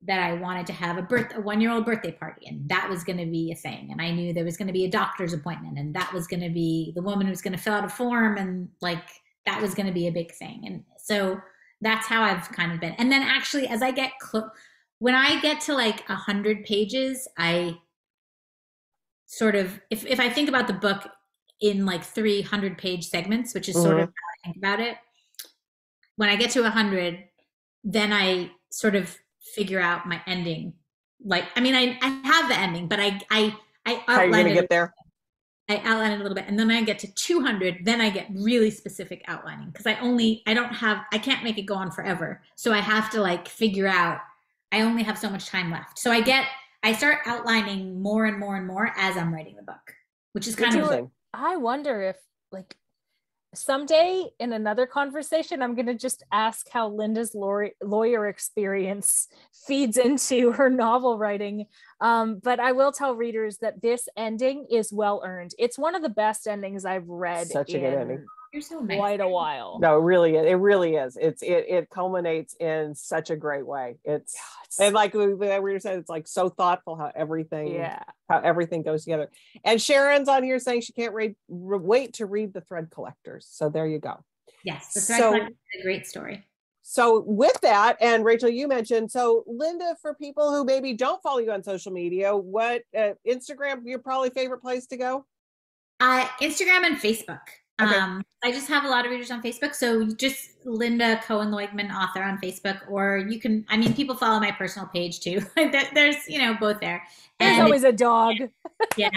C: that I wanted to have a birth a one year old birthday party and that was going to be a thing and I knew there was going to be a doctor's appointment and that was going to be the woman who was going to fill out a form and like that was going to be a big thing and so that's how I've kind of been and then actually as I get close when I get to like a hundred pages I sort of if, if I think about the book in like 300 page segments which is mm-hmm. sort of how I think about it when I get to a hundred then I sort of figure out my ending. Like, I mean, I, I have the ending, but I, I, I
B: How are you gonna get there?
C: I outline it a little bit, and then I get to 200. Then I get really specific outlining because I only, I don't have, I can't make it go on forever. So I have to like figure out. I only have so much time left. So I get, I start outlining more and more and more as I'm writing the book, which is kind of.
A: I wonder if like someday in another conversation i'm going to just ask how lynda's lawyer, lawyer experience feeds into *laughs* her novel writing. Um, but i will tell readers that this ending is well earned. It's one of the best endings i've read
B: such a good ending
C: You're so nice.
A: quite a while.
B: No, it really. It really is. It's it it culminates in such a great way. It's and like we, we said, it's like so thoughtful how everything
A: yeah.
B: how everything goes together. And Sharon's on here saying she can't read wait to read the thread collectors. So there you go.
C: Yes, the thread so, collectors is a great story.
B: So with that, and Rachel, you mentioned so Lynda, for people who maybe don't follow you on social media, what uh, Instagram your probably favorite place to go?
C: Uh, Instagram and Facebook. Okay. Um, I just have a lot of readers on Facebook. So just Lynda Cohen Loigman, author on Facebook, or you can, I mean, people follow my personal page too. *laughs* There's, you know, both there.
A: There's always a dog. *laughs*
C: yeah.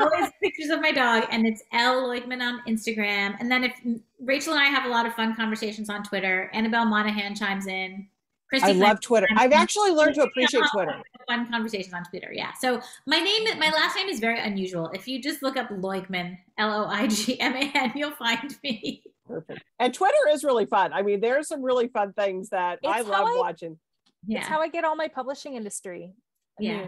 C: always pictures of my dog. And it's L Loigman on Instagram. And then if Rachel and I have a lot of fun conversations on Twitter, Annabelle Monaghan chimes in.
B: Christi I love Twitter. I've actually learned to appreciate Twitter.
C: Fun conversations on Twitter. Yeah. So my name, my last name is very unusual. If you just look up Loigman, L O I G M A N, you'll find me.
B: Perfect. And Twitter is really fun. I mean, there's some really fun things that it's I love I, watching.
A: Yeah. It's how I get all my publishing industry.
C: Yeah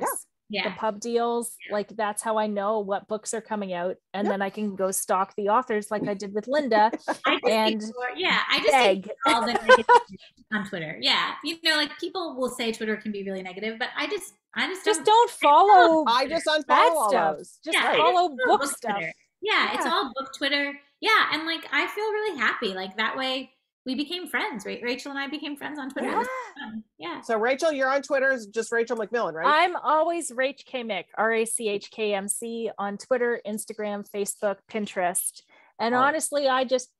A: yeah. the pub deals like that's how i know what books are coming out and yep. then i can go stalk the authors like i did with lynda *laughs* and
C: yeah i just beg. all the *laughs* on twitter. Yeah you know like people will say twitter can be really negative but i just i just
A: just don't, don't follow
B: i just unfollow stuff.
A: those. just yeah, follow book, book stuff.
C: Yeah, yeah. it's all book twitter. Yeah and like i feel really happy like that way we became friends, right? Rachel and I became friends on Twitter. Yeah. yeah.
B: So Rachel, you're on Twitter is just Rachel McMillan, right?
A: I'm always Rach K Mick, R A C H K M C on Twitter, Instagram, Facebook, Pinterest. And oh. honestly, I just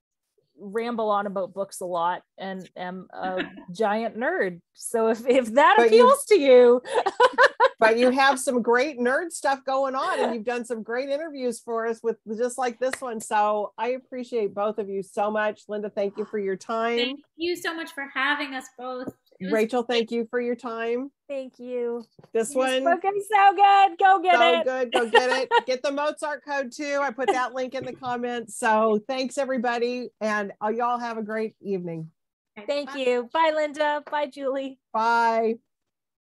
A: ramble on about books a lot and am a *laughs* giant nerd. So if, if that but appeals you, to you. *laughs*
B: but you have some great nerd stuff going on and you've done some great interviews for us with just like this one. So I appreciate both of you so much. Lynda, thank you for your time.
C: Thank you so much for having us both.
B: Rachel, thank you for your time.
A: Thank you.
B: This one
A: looking so good. Go get
B: so
A: it.
B: good. Go get it. *laughs* get the Mozart code too. I put that link in the comments. So thanks everybody. And uh, y'all have a great evening.
A: Thank Bye. you. Bye, Lynda. Bye, Julie.
B: Bye.